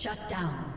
Shut down.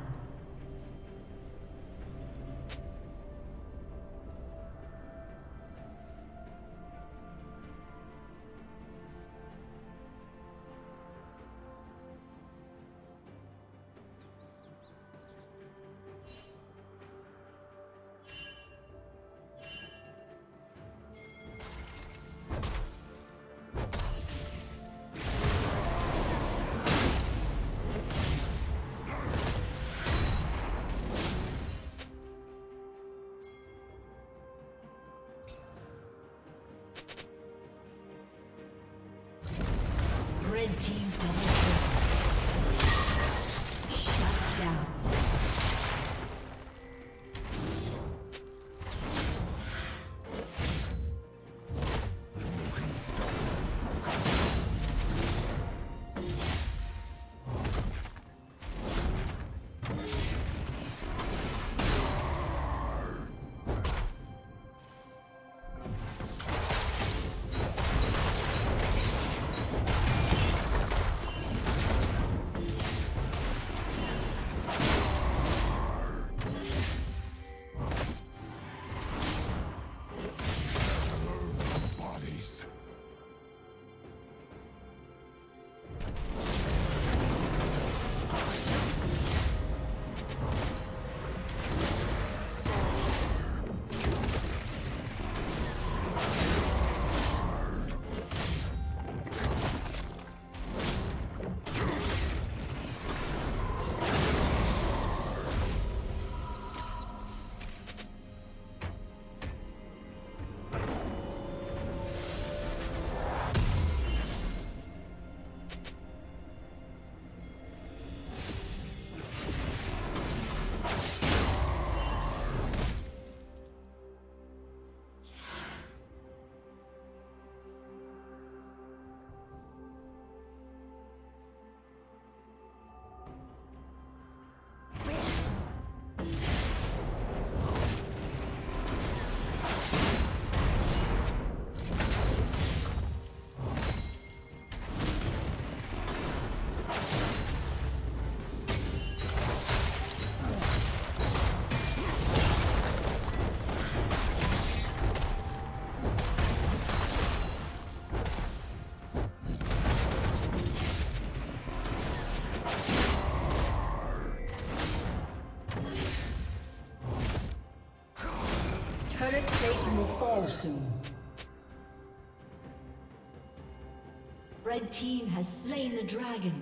Turret plate will fall soon. Red team has slain the dragon.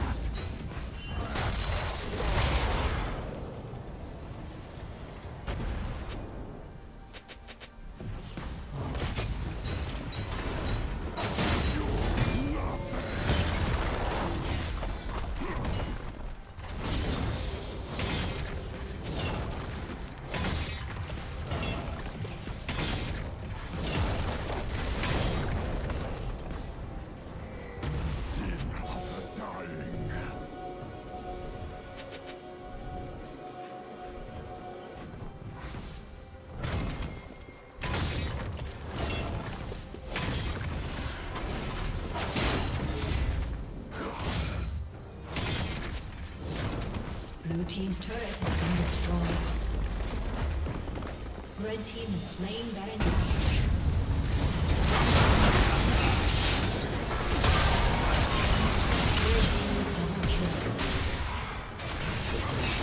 Team's turret has been destroyed. Red team has slain Baron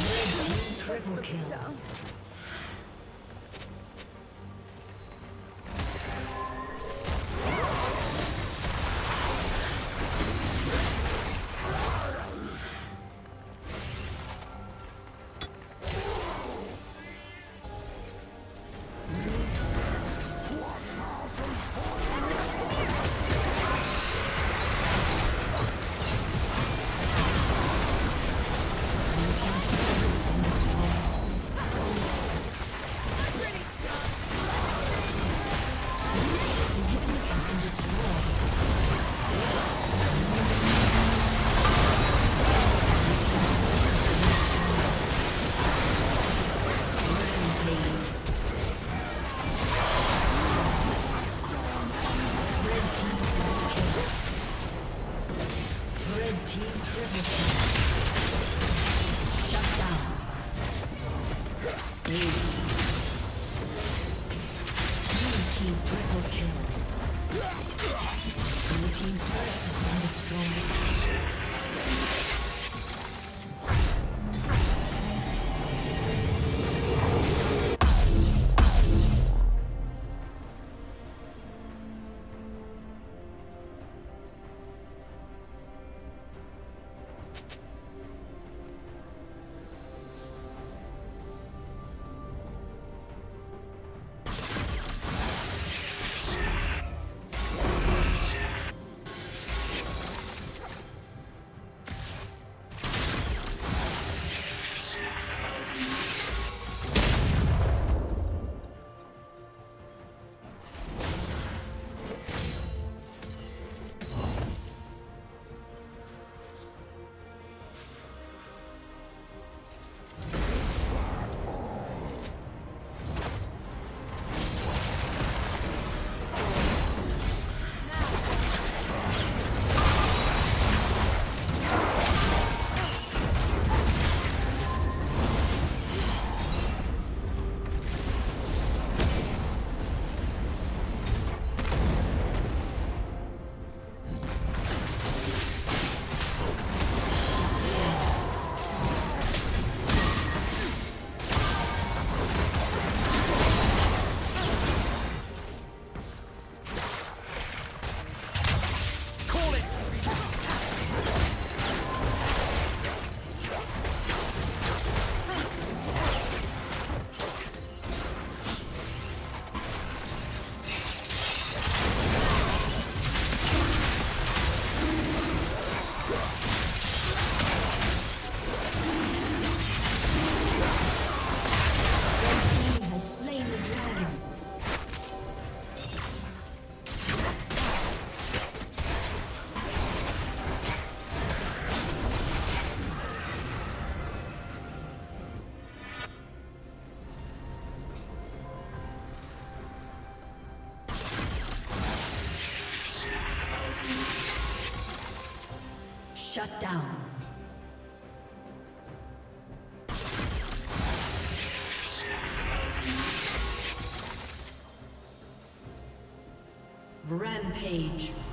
Red team triple kill. Rampage.